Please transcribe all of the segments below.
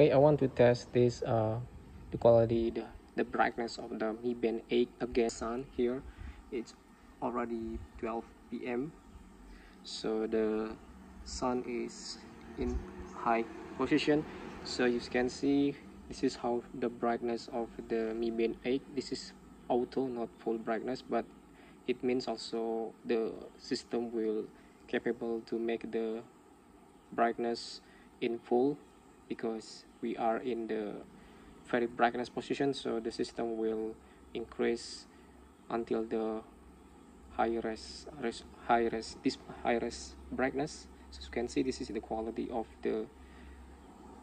okay i want to test this uh the quality the, the brightness of the mi band 8 against sun here it's already 12 p.m so the sun is in high position. So you can see this is how the brightness of the Mi Band 8 this is auto not full brightness but it means also the system will capable to make the brightness in full because we are in the very brightness position so the system will increase until the high res, res high res this high res brightness. So you can see this is the quality of the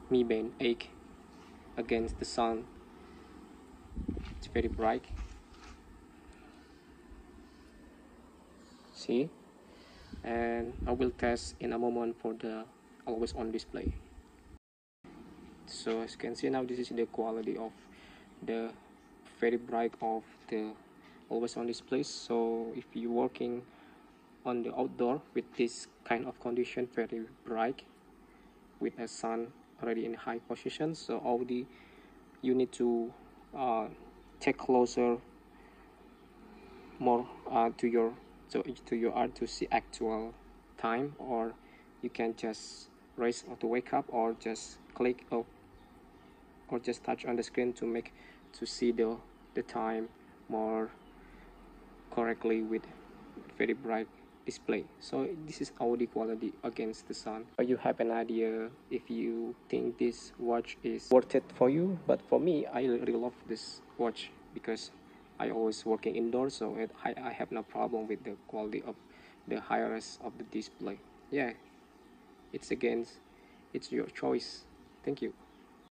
Mi Band 8 against the sun. It's very bright. See? And I will test in a moment for the always on display so as you can see now this is the quality of the very bright of the always on display. So if you're working on the outdoor with this kind of condition very bright with a sun already in high position so all the you need to uh, take closer more uh, to your so to your art to see actual time or you can just raise or to wake up or just click or, or just touch on the screen to make to see the the time more correctly with very bright display. So this is audio quality against the sun. You have an idea if you think this watch is worth it for you. But for me i really love this watch because i always working indoors so it, I, I have no problem with the quality of the highness of the display. Yeah it's against it's your choice. Thank you